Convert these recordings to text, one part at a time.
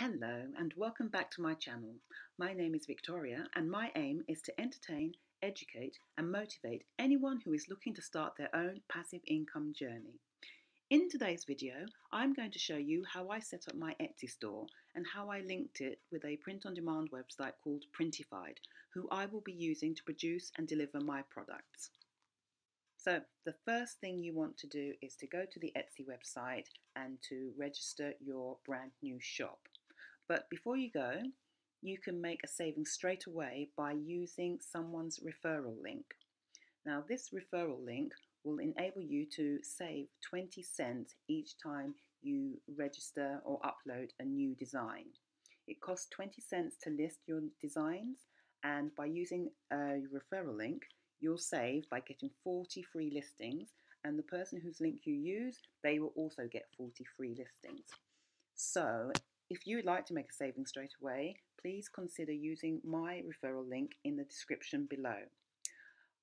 Hello and welcome back to my channel. My name is Victoria and my aim is to entertain, educate and motivate anyone who is looking to start their own passive income journey. In today's video, I'm going to show you how I set up my Etsy store and how I linked it with a print-on-demand website called Printify, who I will be using to produce and deliver my products. So the first thing you want to do is to go to the Etsy website and to register your brand new shop. But before you go, you can make a saving straight away by using someone's referral link. Now this referral link will enable you to save 20 cents each time you register or upload a new design. It costs 20 cents to list your designs and by using a referral link you'll save by getting 40 free listings and the person whose link you use they will also get 40 free listings. So if you would like to make a saving straight away, please consider using my referral link in the description below.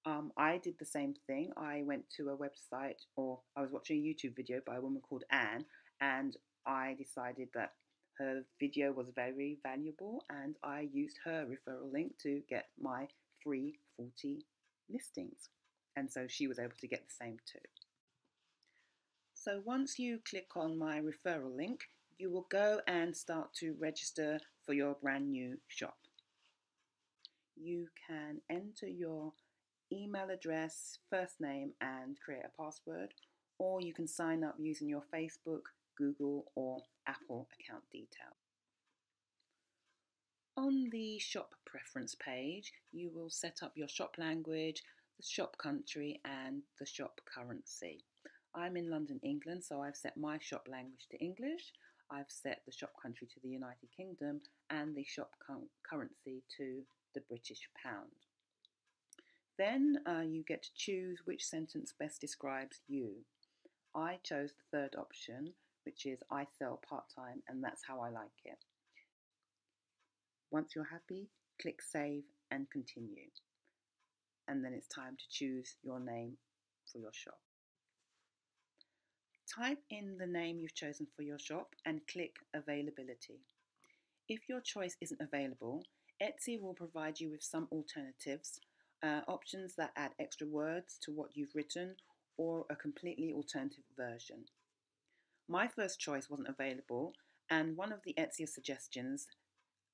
Um, I did the same thing. I went to a website or I was watching a YouTube video by a woman called Anne and I decided that her video was very valuable and I used her referral link to get my free 40 listings. And so she was able to get the same too. So once you click on my referral link, you will go and start to register for your brand new shop. You can enter your email address, first name, and create a password, or you can sign up using your Facebook, Google, or Apple account details. On the shop preference page, you will set up your shop language, the shop country, and the shop currency. I'm in London, England, so I've set my shop language to English. I've set the shop country to the United Kingdom and the shop currency to the British pound. Then uh, you get to choose which sentence best describes you. I chose the third option, which is I sell part-time and that's how I like it. Once you're happy, click Save and Continue. And then it's time to choose your name for your shop. Type in the name you've chosen for your shop and click Availability. If your choice isn't available, Etsy will provide you with some alternatives, uh, options that add extra words to what you've written or a completely alternative version. My first choice wasn't available, and one of the Etsy suggestions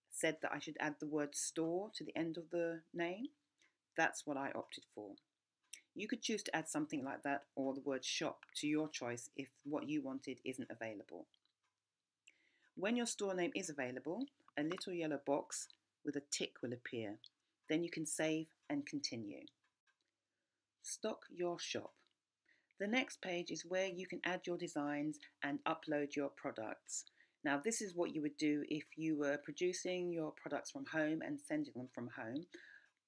said that I should add the word store to the end of the name. That's what I opted for. You could choose to add something like that or the word shop to your choice if what you wanted isn't available. When your store name is available, a little yellow box with a tick will appear. Then you can save and continue. Stock your shop. The next page is where you can add your designs and upload your products. Now this is what you would do if you were producing your products from home and sending them from home.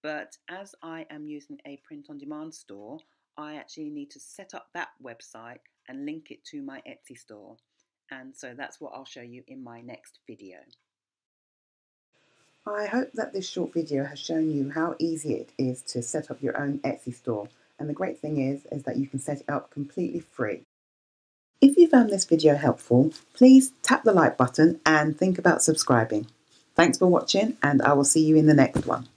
But as I am using a print on demand store, I actually need to set up that website and link it to my Etsy store. And so that's what I'll show you in my next video. I hope that this short video has shown you how easy it is to set up your own Etsy store. And the great thing is, is that you can set it up completely free. If you found this video helpful, please tap the like button and think about subscribing. Thanks for watching and I will see you in the next one.